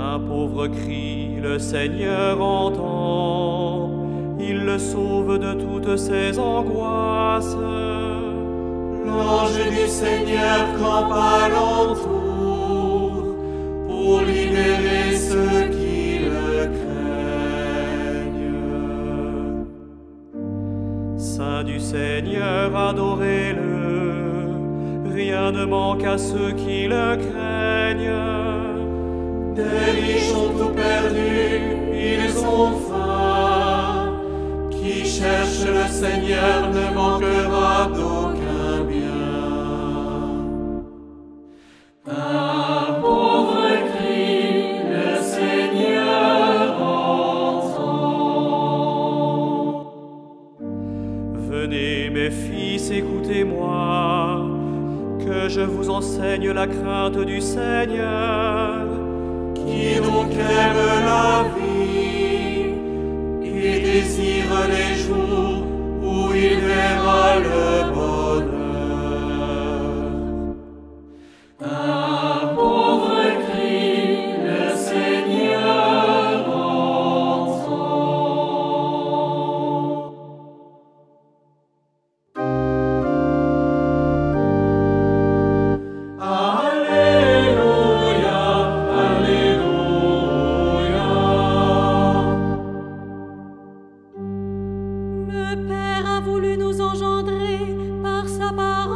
Un pauvre cri, le Seigneur entend, il le sauve de toutes ses angoisses. L'ange du Seigneur campe alentour pour libérer ceux qui le craignent. Saint du Seigneur, adorez-le, rien ne manque à ceux qui le craignent. Des riches ont tout perdu, ils ont faim. Qui cherche le Seigneur ne manquera d'aucun bien. Un pauvre cri, le Seigneur entend. Venez mes fils, écoutez-moi, que je vous enseigne la crainte du Seigneur. Qui donc aime la Baba.